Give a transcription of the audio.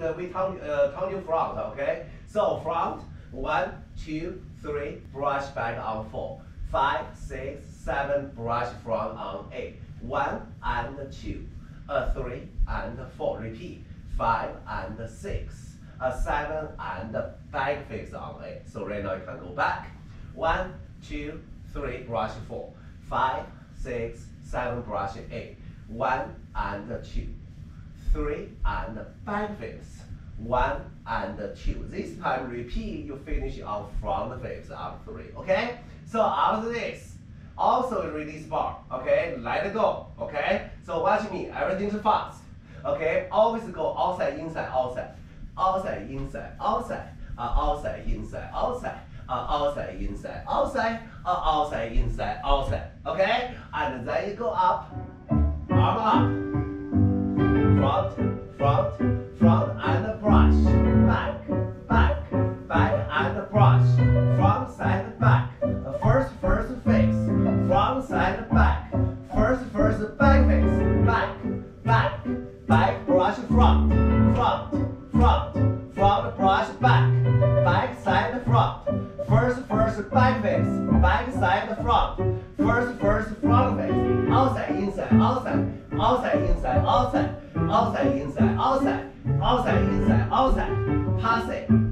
uh, we count, uh, you front, okay? So front, one, two, three, brush back on four, five, six, seven, brush front on eight, one and two, a three and four, repeat, five and six, a seven and back fix on eight. So right now you can go back, one, two, three, brush four, five, six, seven, brush eight, one and two, three and back fix. One and two. This time repeat, you finish on front fix on three. Okay? So after this, also release barre. Okay? Let it go. Okay? So watch me. Everything's fast. Okay? Always go outside, inside, outside. Outside, inside, outside. Uh, outside, inside, outside. Uh, outside, inside, outside. Uh, outside, inside, outside. Okay? And then you go up. Arm up front, front, front and brush, back, back, back and brush, front, side, back, first, first face, front, side, back, first, first back face, back, back, back, brush, front, front, front, front, brush, back, back, side, front, first, first back face, back, side, front, first, first front face, outside, inside, outside, outside, inside, outside, outside, inside, outside, outside, inside, outside. Pass it.